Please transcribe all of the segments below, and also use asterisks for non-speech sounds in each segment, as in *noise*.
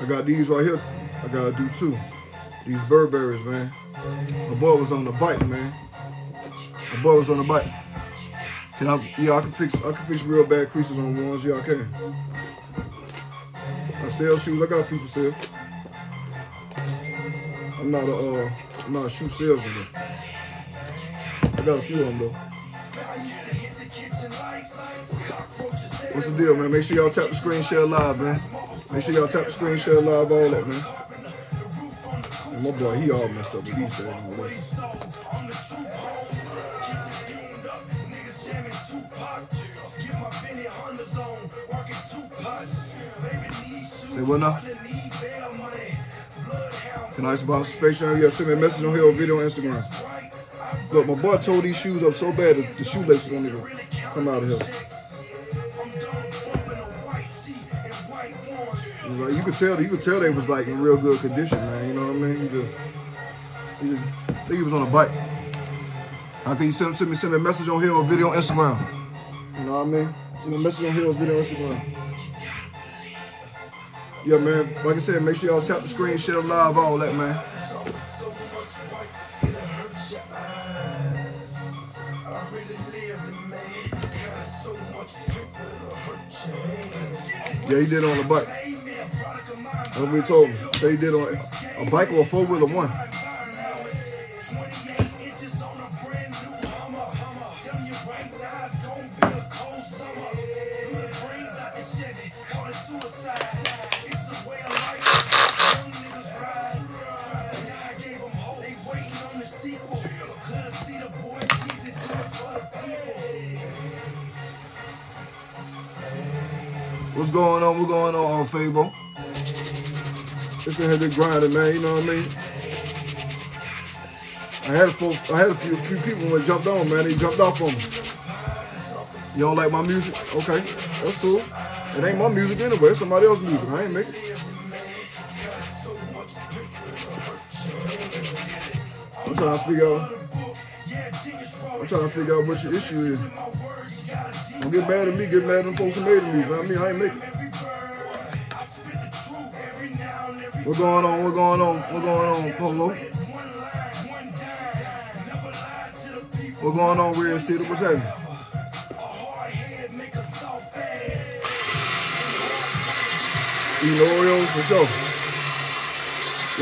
I got these right here. I gotta do two. These Burberrys, man. My boy was on the bike, man. My boy was on the bike. Can I? Yeah, I can fix. I can fix real bad creases on ones. Yeah, I can. I sell shoes. I got people sell. I'm not a. Uh, I'm not a shoe salesman. Though. I got a few of them though. What's the deal, man? Make sure y'all tap the screen share live, man. Make sure y'all tap the screen share live, all that, man. And my boy, he all messed up with these days. All that. Say what now? Can I sponsor Space? Yeah, send me a message on here or video on Instagram. Look, my boy tore these shoes up so bad that the shoelaces don't even come out of here. Like you could tell, you could tell they was like in real good condition, man. You know what I mean? You just, you I think he was on a bike. How can you send, send me send me a message on here or video on Instagram? You know what I mean? Send me a message on here or video on Instagram. Yeah, man. Like I said, make sure y'all tap the screen, share live, all that, man. Yeah, he did on a bike. That's what he told. Say he did on a bike or a four wheeler one. What's going on? What's going on, Fable? Just in here just grinding, man. You know what I mean? I had a few, I had a few, few people when jumped on, man. They jumped off on me. You don't like my music? Okay, that's cool. It ain't my music anyway. It's somebody else's music. I ain't making. I'm trying to figure. I'm trying to figure out what your issue is. Don't get mad at me. Get mad at them folks who made music. I mean, I ain't making. What's going on? What's going on? What's going on, Polo? What's going on, Red City? What's happening? Eating Oreos for sure.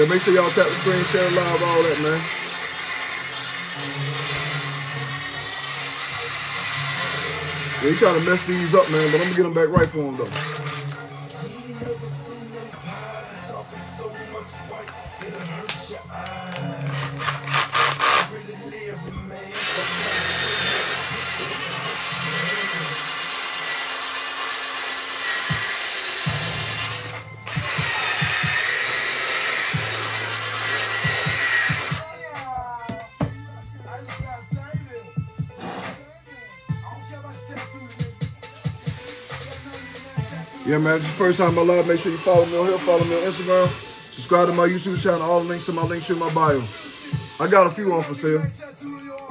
Yeah, make sure y'all tap the screen, share live, all that, man. He trying to mess these up, man, but I'm gonna get them back right for him, though. Yeah, man, first time in my life. Make sure you follow me on here, follow me on Instagram, subscribe to my YouTube channel. All the links to my links in my bio. I got a few on for sale.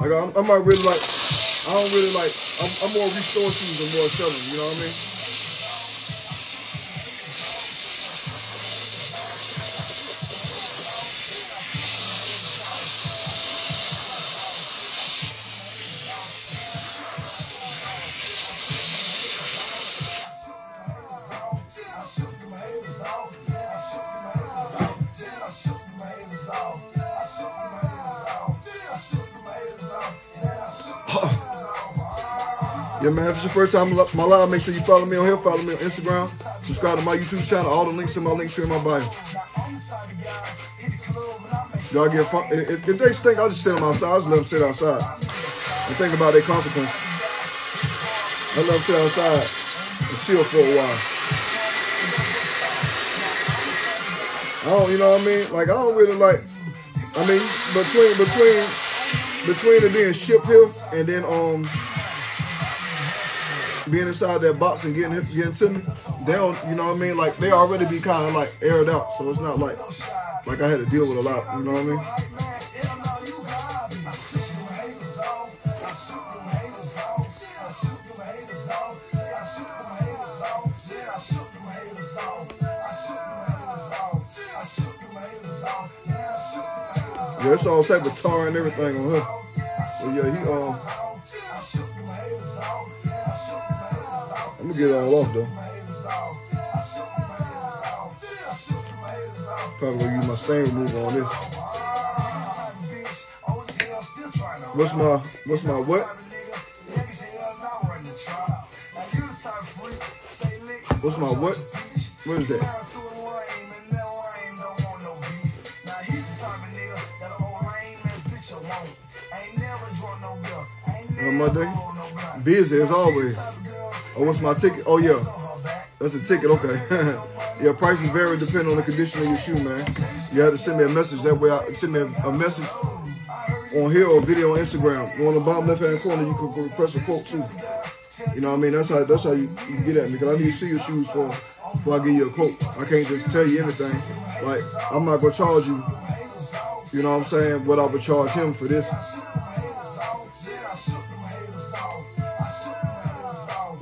I got, I might really like, I don't really like, I'm, I'm more restore shoes than more selling. You know what I mean? Yeah, man, if it's your first time my live, make sure you follow me on here, follow me on Instagram, subscribe to my YouTube channel. All the links in my link tree in my bio. Y'all get fun. If, if they stink, I'll just sit them outside. I'll just let them sit outside and think about their consequences. I let them sit outside and chill for a while. I don't, you know what I mean? Like, I don't really like, I mean, between, between, between it being shipped here and then, um, being inside that box and getting getting to me, they don't, you know what I mean? Like they already be kind of like aired out, so it's not like like I had to deal with a lot. You know what I mean? Yeah, it's all type of tar and everything on her. But yeah, he uh get all off though. Probably gonna use my stain remover on this. What's my what's my what? What's my what? Is that? Uh, on Monday? Busy as always. Oh, what's my ticket? Oh yeah. That's a ticket, okay. *laughs* yeah, prices vary depending on the condition of your shoe, man. You have to send me a message. That way, I send me a, message on here or video on Instagram. On the bottom left hand corner, you can request a quote too. You know what I mean? That's how that's how you, you get at me. Cause I need to see your shoes for before I give you a quote. I can't just tell you anything. Like I'm not gonna charge you. You know what I'm saying? What I would charge him for this.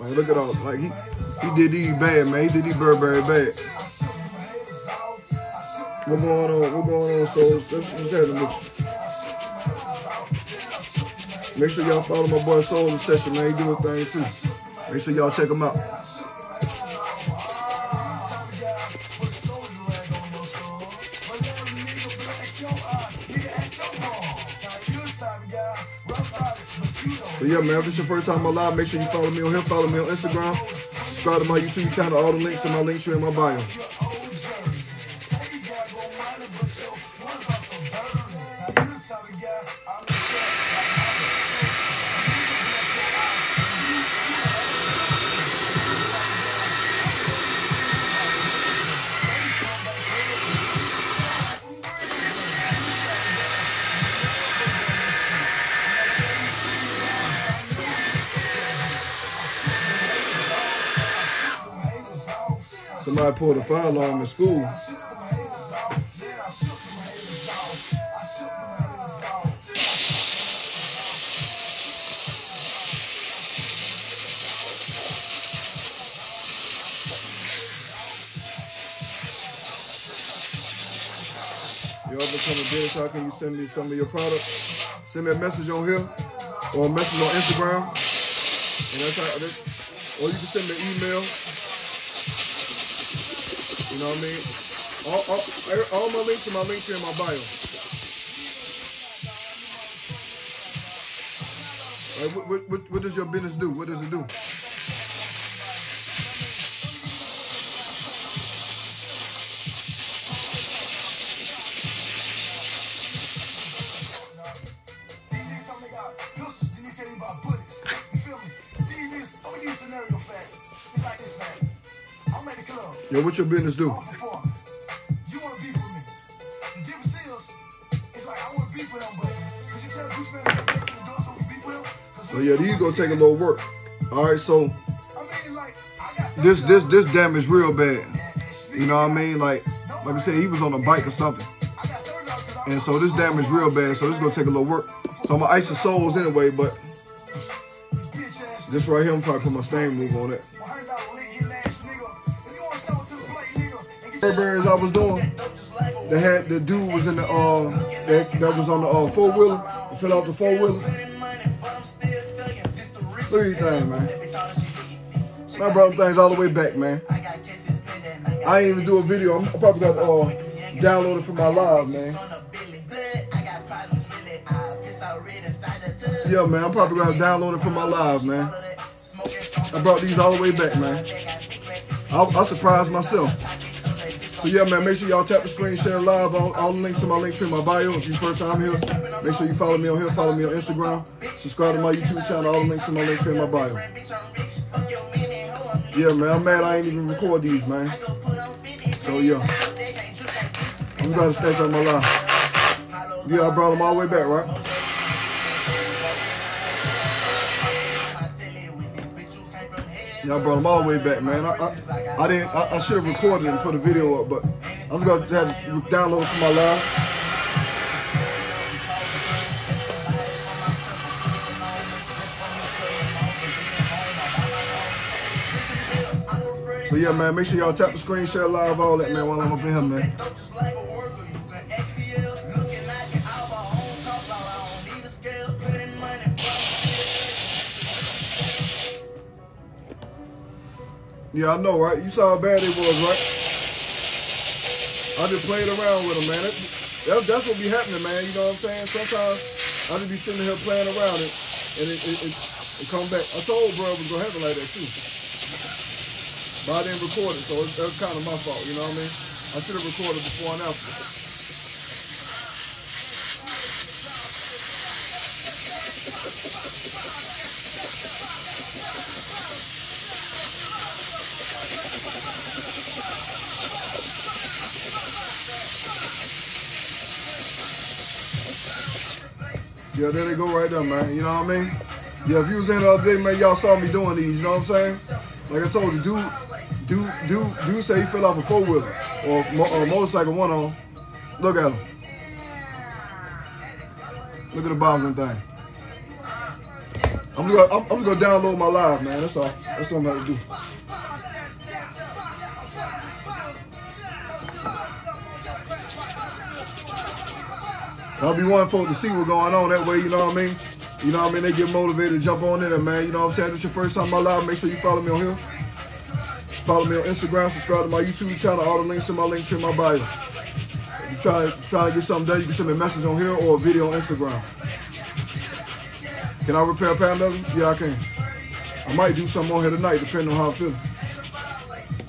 Like look at all like he he did these bad, man. He did these Burberry bad. What going on? What going on, souls? Let's, let's have a Make sure y'all follow my boy Soul session, man. He do a thing too. Make sure y'all check him out. So yeah, man, if it's your first time on live, make sure you follow me on here. Follow me on Instagram. Subscribe to my YouTube channel. All the links in my link tree in my bio. Somebody pulled a fire alarm in school. Y'all become a business, how can you send me some of your products? Send me a message on here or a message on Instagram. And that's how, that's, or you can send me an email you know what I mean? All, all, er, all my links are my links here in my bio. Right, what, what, what does your business do? What does it do? What your business do? So oh, yeah, these gonna take a little work. All right, so this this this damage real bad. You know what I mean? Like like I said, he was on a bike or something. And so this damage real bad, so this gonna take a little work. So I'm gonna ice the soles anyway, but this right here, I'm probably put my stain move on it. Burberry's I was doing, they had the dude was in the uh that, that was on the uh, four wheeler, fill out the four wheeler. Look at these things, man. I brought things all the way back, man. I ain't even do a video. I'm, I probably got uh downloaded from my live, man. Yeah, man. I'm probably gonna download it from my live, man. I brought these all the way back, man. I, I surprised myself. So yeah, man, make sure y'all tap the screen, share live. All, all the links to my link tree in my bio. If you first time here, make sure you follow me on here, follow me on Instagram, subscribe to my YouTube channel. All the links to my link tree in my bio. Yeah, man, I'm mad I ain't even record these, man. So yeah, I'm gonna snatch on my live. Yeah, I brought them all the way back, right? Y'all brought them all the way back, man. I I, I didn't. I, I should have recorded and put a video up, but I'm gonna have to download it from my live. So yeah, man, make sure y'all tap the screen, share live, all that, man, while I'm up in here, man. Yeah, I know, right? You saw how bad it was, right? I just played around with them, man. That, that, that's what be happening, man. You know what I'm saying? Sometimes I just be sitting here playing around it, and it, it, it, it come back. I told bro it was gonna happen like that too, but I didn't record it, so it's, kind of my fault. You know what I mean? I should have recorded before and after. Yeah, there they go right there, man. You know what I mean? Yeah, if you was in the other day, man, y'all saw me doing these. You know what I'm saying? Like I told you, dude, dude, dude, dude say he fell off a four wheeler or, or a motorcycle one on. Look at him. Look at the bottom of the thing. I'm gonna, I'm, I'm gonna download my live, man. That's all. That's all I'm gonna do. I'll be wanting folks to see what's going on that way, you know what I mean? You know what I mean? They get motivated to jump on in there, man. You know what I'm saying? This your first time my live, make sure you follow me on here. Follow me on Instagram, subscribe to my YouTube channel. All the links in my links in my bio. If you try, trying to get something done, you can send me a message on here or a video on Instagram. Can I repair a pan leather? Yeah, I can. I might do something on here tonight, depending on how I'm feeling.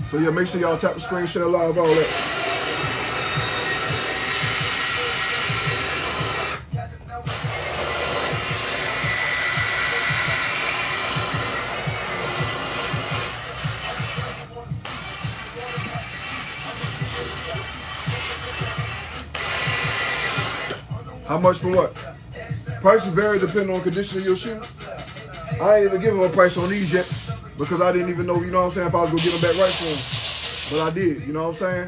So yeah, make sure y'all tap the screen, share live, all that. Much for what? Prices vary depending on condition of your shoe. I ain't even giving a price on these yet because I didn't even know, you know what I'm saying, if I was gonna get them back right for them. But I did, you know what I'm saying?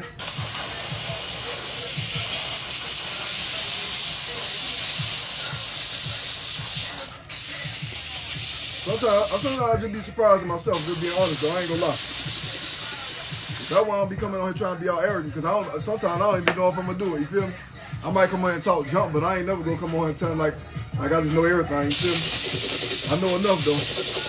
Sometimes, sometimes I just be surprised myself, just being honest though, I ain't gonna lie. That's why I don't be coming on here trying to be all arrogant, because I don't, sometimes I don't even know if I'm gonna do it, you feel me? I might come on and talk jump, but I ain't never gonna come on and tell like like I just know everything. You feel me? I know enough though.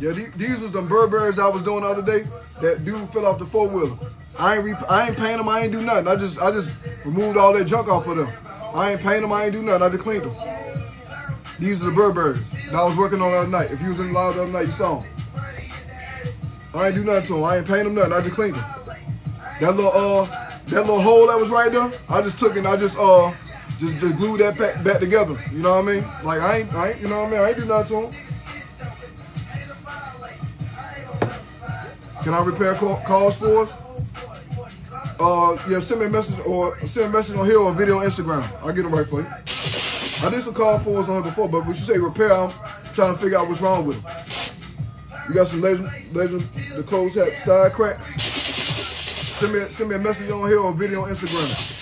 Yeah, these, was the Burberrys I was doing the other day. That dude fell off the four wheeler. I ain't I ain't paying them. I ain't do nothing. I just I just removed all that junk off of them. I ain't paying them. I ain't do nothing. I just cleaned them. These are the Burberrys that I was working on the other night. If you was in the live the other night, you saw them. I ain't do nothing to them. I ain't paying them nothing. I just cleaned them. That little uh that little hole that was right there, I just took it. I just uh just, just glued that back, back together. You know what I mean? Like I ain't I ain't you know what I mean? I ain't do nothing to them. Can I repair calls for us? Uh, yeah, send me a message or send a message on here or video on Instagram. I'll get it right for you. I did some call fours on it before, but when you say repair, I'm trying to figure out what's wrong with them. You got some legend, legend, the clothes have side cracks. Send me, send me a message on here or video on Instagram.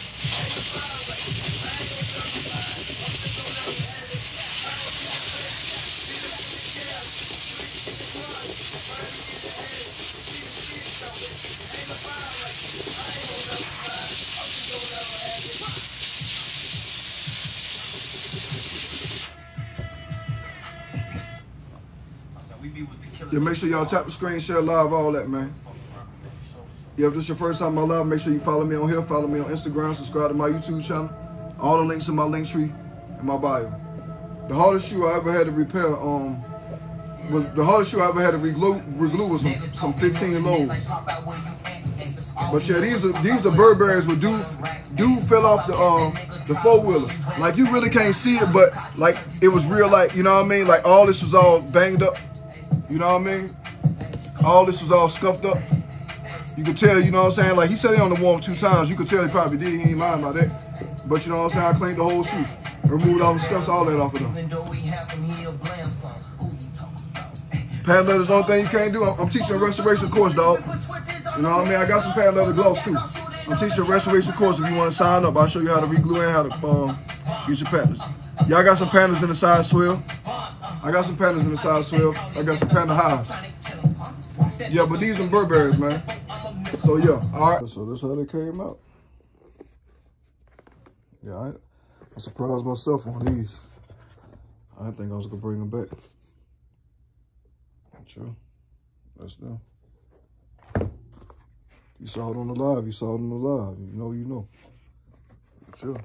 Yeah, make sure y'all tap the screen, share live, all that, man. Yeah, if this is your first time on live, make sure you follow me on here, follow me on Instagram, subscribe to my YouTube channel. All the links in my link tree in my bio. The hardest shoe I ever had to repair um was the hardest shoe I ever had to reglue, reglue was some, some 15 lows. But yeah, these are these are Burberrys with dude dude fell off the uh the four wheeler. Like you really can't see it, but like it was real like you know what I mean? Like all this was all banged up. You know what I mean? All this was all scuffed up. You could tell, you know what I'm saying? Like he said he on the warm two times. You could tell he probably did. He ain't lying about that. But you know what I'm saying? I cleaned the whole shoe. Removed all the scuffs, all that off of them. Patent leather's the only thing you can't do. I'm, I'm teaching a restoration course, dog. You know what I mean? I got some patent leather gloves too. I'm teaching a restoration course. If you want to sign up, I'll show you how to reglue and how to um, use your pandas. Y'all got some pandas in the size 12. I got some pandas in the size 12. I got some panda highs. Yeah, but these are Burberry's, man. So yeah, all right. So that's how they came out. Yeah, I, I surprised myself on these. I didn't think I was gonna bring them back. True. That's them. You saw it on the live. You saw it on the live. You know, you know. Sure.